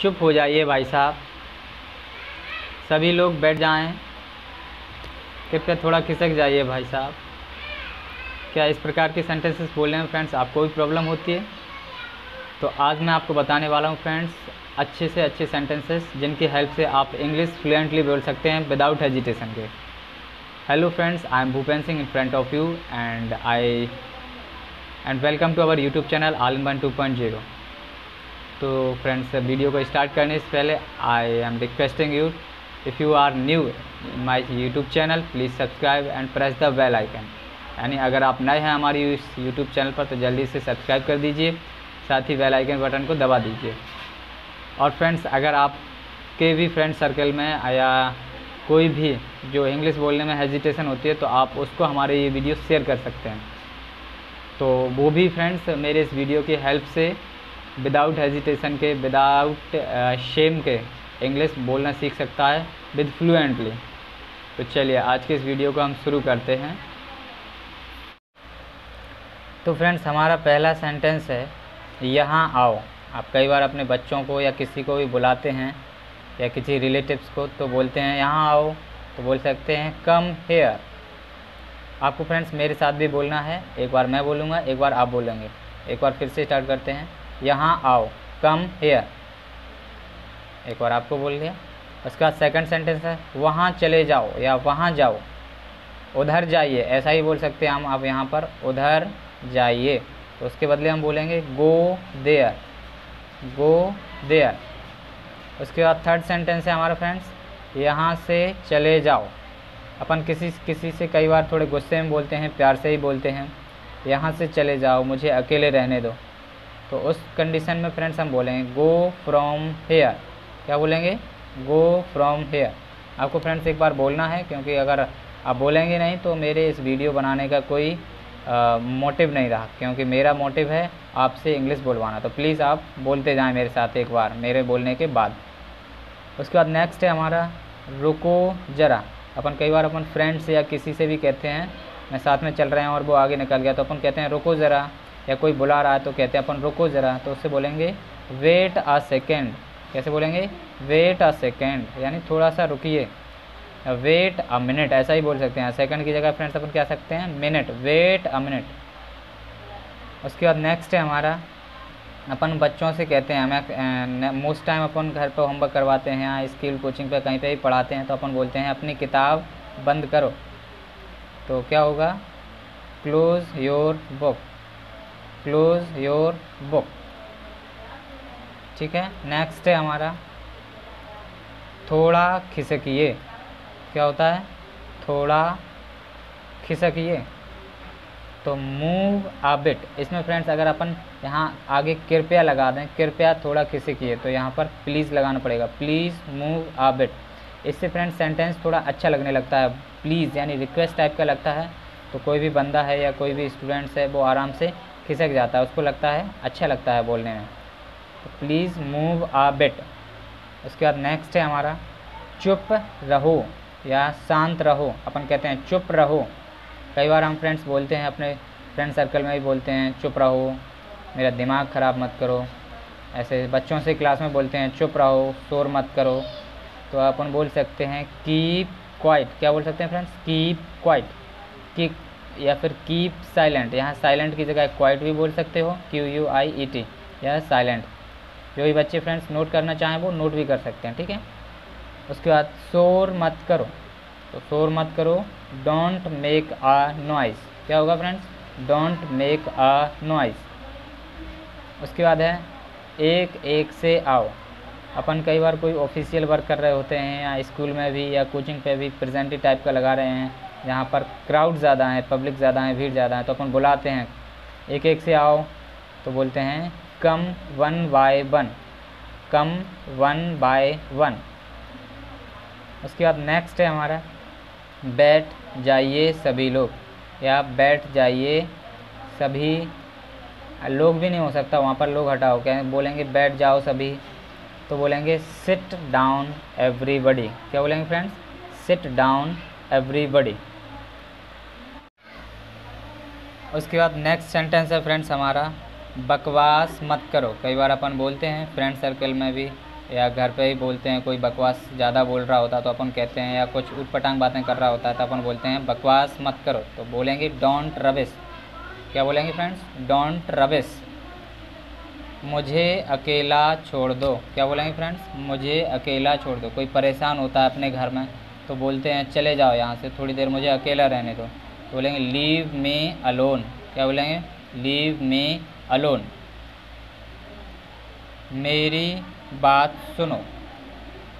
चुप हो जाइए भाई साहब। सभी लोग बैठ जाएँ। कृपया थोड़ा खिसक जाइए भाई साहब। क्या इस प्रकार के सेंटेंसेस बोलने में फ्रेंड्स आपको भी प्रॉब्लम होती है। तो आज मैं आपको बताने वाला हूँ फ्रेंड्स अच्छे से अच्छे सेंटेंसेस जिनकी हेल्प से आप इंग्लिश फ्लुएंटली बोल सकते हैं विदाउट हेजिटेशन के। Hello friends I am Bhupen Singh in front of you and I and welcome to our YouTube channel all in one two point zero तो फ्रेंड्स वीडियो को start करने से पहले I am requesting you if you are new in my YouTube channel please subscribe and press the bell icon यानी अगर आप नए हैं हमारी इस यूट्यूब चैनल पर तो जल्दी से सब्सक्राइब कर दीजिए, साथ ही बेल आइकन बटन को दबा दीजिए। और फ्रेंड्स अगर आप के भी फ्रेंड सर्कल में या कोई भी जो इंग्लिश बोलने में हेजिटेशन होती है तो आप उसको हमारे ये वीडियो शेयर कर सकते हैं। तो वो भी फ्रेंड्स मेरे इस वीडियो की हेल्प से विदाउट हेजिटेशन के विदाउट शेम के इंग्लिश बोलना सीख सकता है विद फ्लुएंटली तो चलिए, आज के इस वीडियो को हम शुरू करते हैं। तो फ्रेंड्स हमारा पहला सेंटेंस है, यहाँ आओ। आप कई बार अपने बच्चों को या किसी को भी बुलाते हैं, या किसी रिलेटिव्स को तो बोलते हैं, यहाँ आओ। तो बोल सकते हैं कम हेयर आपको फ्रेंड्स मेरे साथ भी बोलना है। एक बार मैं बोलूँगा, एक बार आप बोलेंगे। एक बार फिर से स्टार्ट करते हैं। यहाँ आओ कम हेयर एक बार आपको बोल दिया। उसके सेकंड सेंटेंस है, वहाँ चले जाओ या वहाँ जाओ। उधर जाइए, ऐसा ही बोल सकते हैं हम आप यहाँ पर, उधर जाइए। तो उसके बदले हम बोलेंगे गो देयर गो देयर उसके बाद थर्ड सेंटेंस है हमारा फ्रेंड्स यहाँ से चले जाओ। अपन किसी किसी से कई बार थोड़े गुस्से में बोलते हैं, प्यार से ही बोलते हैं। यहाँ से चले जाओ, मुझे अकेले रहने दो। तो उस कंडीशन में फ्रेंड्स हम बोलेंगे गो फ्रॉम हेयर क्या बोलेंगे? गो फ्रॉम हेयर आपको फ्रेंड्स एक बार बोलना है, क्योंकि अगर आप बोलेंगे नहीं तो मेरे इस वीडियो बनाने का कोई मोटिव नहीं रहा, क्योंकि मेरा मोटिव है आपसे इंग्लिश बोलवाना। तो प्लीज़ आप बोलते जाएँ मेरे साथ एक बार, मेरे बोलने के बाद। उसके बाद नेक्स्ट है हमारा, रुको ज़रा। अपन कई बार अपन फ्रेंड से या किसी से भी कहते हैं, मैं साथ में चल रहे हैं और वो आगे निकल गया तो अपन कहते हैं, रुको ज़रा। या कोई बुला रहा है तो कहते हैं, अपन रुको ज़रा। तो उससे बोलेंगे वेट आ सेकेंड कैसे बोलेंगे? वेट आ सेकेंड यानी थोड़ा सा रुकिए। वेट अ मिनट ऐसा ही बोल सकते हैं। सेकंड की जगह फ्रेंड्स अपन क्या सकते हैं? मिनट वेट अ मिनट उसके बाद नेक्स्ट है हमारा। अपन बच्चों से कहते हैं, हमें मोस्ट टाइम अपन घर पर होमवर्क करवाते हैं, या स्किल कोचिंग पे कहीं पे भी पढ़ाते हैं तो अपन बोलते हैं, अपनी किताब बंद करो। तो क्या होगा? Close your book close your book ठीक है? नेक्स्ट है हमारा। थोड़ा खिसकिए। क्या होता है? थोड़ा खिसकिए। तो मूव आ बिट इसमें फ्रेंड्स अगर अपन यहाँ आगे कृपया लगा दें, कृपया थोड़ा खिसकिए तो यहाँ पर प्लीज़ लगाना पड़ेगा। प्लीज़ मूव आ बिट इससे फ्रेंड्स सेंटेंस थोड़ा अच्छा लगने लगता है। प्लीज़ यानी रिक्वेस्ट टाइप का लगता है। तो कोई भी बंदा है या कोई भी स्टूडेंट्स है, वो आराम से खिसक जाता है, उसको लगता है अच्छा लगता है बोलने में। तो प्लीज़ मूव आ बेट उसके बाद नेक्स्ट है हमारा, चुप रहो या शांत रहो। अपन कहते हैं चुप रहो। कई बार हम फ्रेंड्स बोलते हैं, अपने फ्रेंड सर्कल में भी बोलते हैं, चुप रहो, मेरा दिमाग ख़राब मत करो। ऐसे बच्चों से क्लास में बोलते हैं, चुप रहो, शोर मत करो। तो अपन बोल सकते हैं कीप क्वाइट क्या बोल सकते हैं फ्रेंड्स कीप क्वाइट की या फिर कीप साइलेंट यहाँ साइलेंट की जगह क्वाइट भी बोल सकते हो Q U I E T या साइलेंट जो भी बच्चे फ्रेंड्स नोट करना चाहें वो नोट भी कर सकते हैं, ठीक है? उसके बाद शोर मत करो। तो शोर मत करो डोंट मेक आ नॉइस क्या होगा friends don't make a noise उसके बाद है, एक एक से आओ। अपन कई बार कोई ऑफिशियल वर्क कर रहे होते हैं या स्कूल में भी या कोचिंग पे भी प्रेजेंटी टाइप का लगा रहे हैं। जहाँ पर क्राउड ज़्यादा है पब्लिक ज़्यादा है, भीड़ ज़्यादा है तो अपन बुलाते हैं। एक एक से आओ तो बोलते हैं, come one by one, come one by one. उसके बाद नेक्स्ट है हमारा, बैठ जाइए सभी लोग। या, बैठ जाइए सभी। लोग भी नहीं हो सकता, वहाँ पर लोग हटाओ। क्या बोलेंगे, बैठ जाओ सभी? तो बोलेंगे सिट डाउन एवरीबडी क्या बोलेंगे फ्रेंड्स सिट डाउन एवरीबडी उसके बाद नेक्स्ट सेंटेंस है फ्रेंड्स हमारा, बकवास मत करो। कई बार अपन बोलते हैं फ्रेंड सर्कल में भी, या घर पे ही बोलते हैं, कोई बकवास ज़्यादा बोल रहा होता तो अपन कहते हैं, या कुछ उठ पटांग बातें कर रहा होता है तो अपन बोलते हैं, बकवास मत करो। तो बोलेंगे डोंट रबिस क्या बोलेंगे फ्रेंड्स डोंट रबिस मुझे अकेला छोड़ दो। क्या बोलेंगे फ्रेंड्स मुझे अकेला छोड़ दो। कोई परेशान होता है अपने घर में तो बोलते हैं, चले जाओ यहाँ से, थोड़ी देर मुझे अकेला रहने दो। तो बोलेंगे, लीव मी अलोन। क्या बोलेंगे? Leave me alone. मेरी बात सुनो।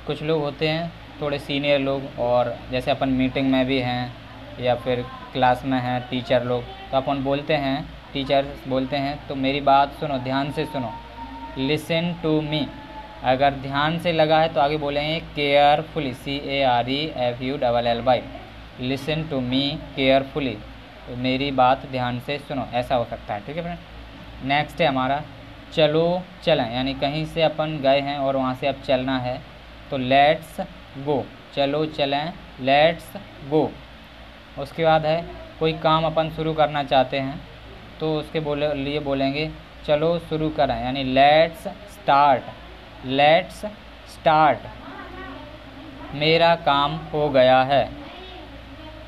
कुछ लोग होते हैं, थोड़े सीनियर लोग और जैसे अपन मीटिंग में भी हैं या फिर क्लास में हैं टीचर लोग तो अपन बोलते हैं टीचर बोलते हैं तो मेरी बात सुनो, ध्यान से सुनो। Listen to me. अगर ध्यान से लगा है तो आगे बोलेंगे, carefully, C A R E F U double L Y. Listen to me carefully तो मेरी बात ध्यान से सुनो। ऐसा हो सकता है, ठीक है फ्रेंड नेक्स्ट है हमारा। चलो, चलें। यानी कहीं से अपन गए हैं और वहाँ से अब चलना है तो लेट्स गो चलो, चलें। लेट्स गो उसके बाद है, कोई काम अपन शुरू करना चाहते हैं तो उसके बोले, लिए बोलेंगे, चलो शुरू करें। यानी लेट्स स्टार्ट लेट्स स्टार्ट मेरा काम हो गया है।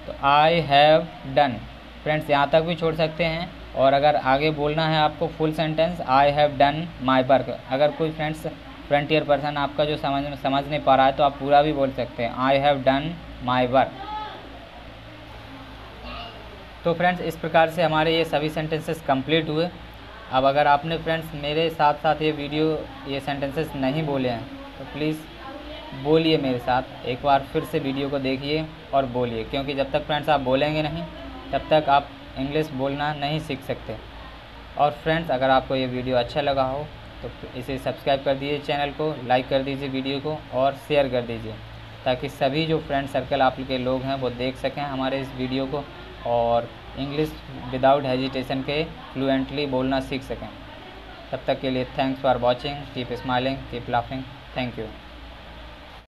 तो आई हैव डन फ्रेंड्स यहाँ तक भी छोड़ सकते हैं। और अगर आगे बोलना है आपको full sentence I have done my work अगर कोई फ्रेंड्स फ्रंटियर पर्सन आपका जो समझ समझ नहीं पा रहा है तो आप पूरा भी बोल सकते हैं। I have done my work तो फ्रेंड्स इस प्रकार से हमारे ये सभी सेंटेंसेस कंप्लीट हुए। अब अगर आपने फ्रेंड्स मेरे साथ साथ ये वीडियो ये सेंटेंसेस नहीं बोले हैं तो प्लीज़ बोलिए मेरे साथ। एक बार फिर से वीडियो को देखिए और बोलिए, क्योंकि जब तक फ्रेंड्स आप बोलेंगे नहीं, तब तक आप इंग्लिश बोलना नहीं सीख सकते। और फ्रेंड्स अगर आपको ये वीडियो अच्छा लगा हो तो इसे सब्सक्राइब कर दीजिए चैनल को लाइक कर दीजिए वीडियो को और शेयर कर दीजिए, ताकि सभी जो फ्रेंड सर्कल आप के लोग हैं, वो देख सकें हमारे इस वीडियो को और इंग्लिश विदाउट हेजिटेशन के फ्लुएंटली बोलना सीख सकें। तब तक के लिए thanks for watching keep smiling keep laughing thank you